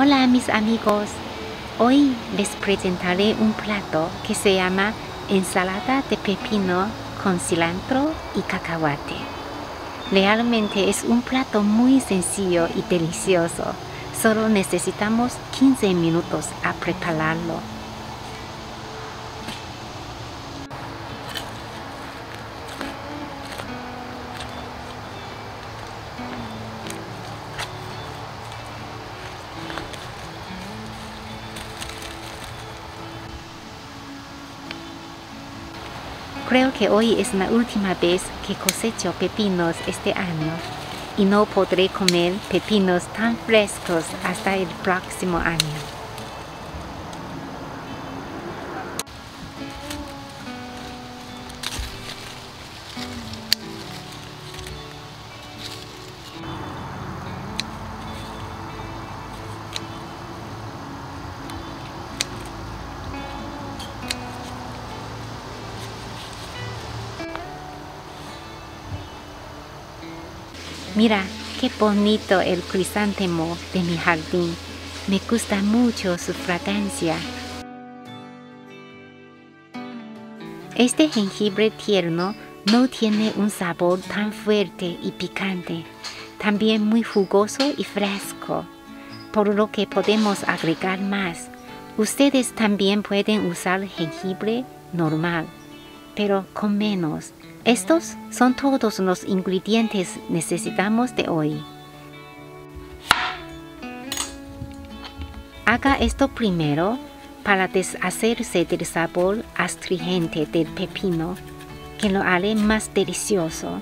Hola mis amigos, hoy les presentaré un plato que se llama ensalada de pepino con cilantro y cacahuate. Realmente es un plato muy sencillo y delicioso, solo necesitamos 15 minutos a prepararlo. Creo que hoy es la última vez que cosecho pepinos este año y no podré comer pepinos tan frescos hasta el próximo año. Mira, qué bonito el crisantemo de mi jardín. Me gusta mucho su fragancia. Este jengibre tierno no tiene un sabor tan fuerte y picante, también muy jugoso y fresco, por lo que podemos agregar más. Ustedes también pueden usar jengibre normal, pero con menos estos son todos los ingredientes necesitamos de hoy. Haga esto primero para deshacerse del sabor astringente del pepino, que lo haré más delicioso.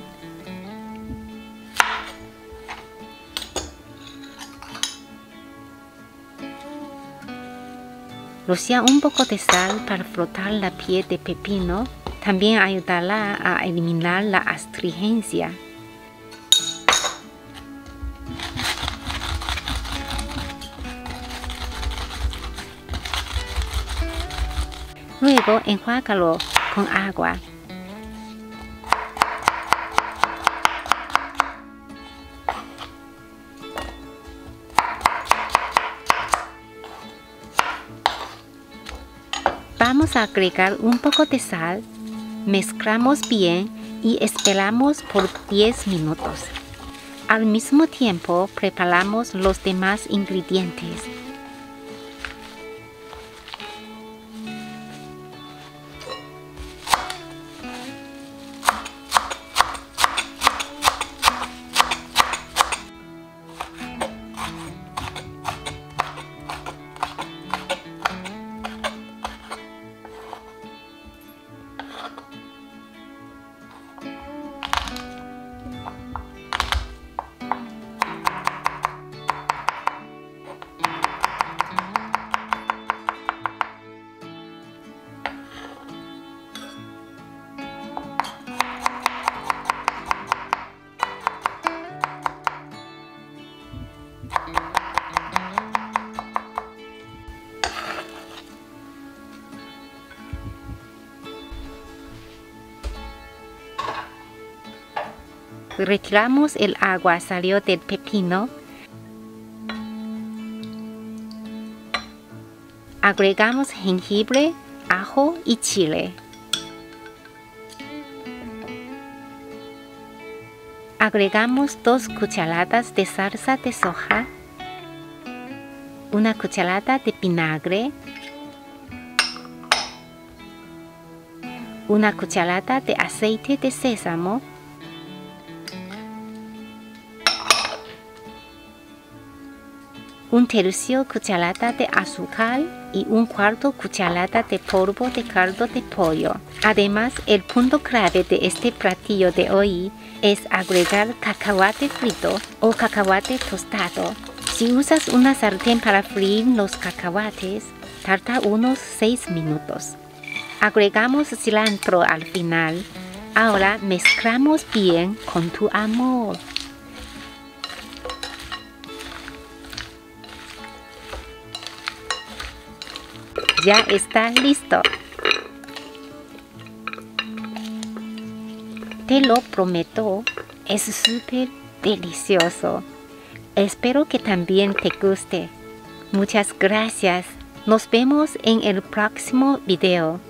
Rocía un poco de sal para frotar la piel de pepino también ayudará a eliminar la astringencia. Luego enjuágalo con agua. Vamos a agregar un poco de sal Mezclamos bien y esperamos por 10 minutos. Al mismo tiempo preparamos los demás ingredientes. Retiramos el agua salió del pepino. Agregamos jengibre, ajo y chile. Agregamos dos cucharadas de salsa de soja, una cucharada de vinagre, una cucharada de aceite de sésamo, un tercio cucharada de azúcar y un cuarto cucharada de polvo de caldo de pollo. Además, el punto clave de este platillo de hoy es agregar cacahuate frito o cacahuate tostado. Si usas una sartén para freír los cacahuates, tarda unos 6 minutos. Agregamos cilantro al final. Ahora mezclamos bien con tu amor. Ya está listo. Te lo prometo, es súper delicioso. Espero que también te guste. Muchas gracias. Nos vemos en el próximo video.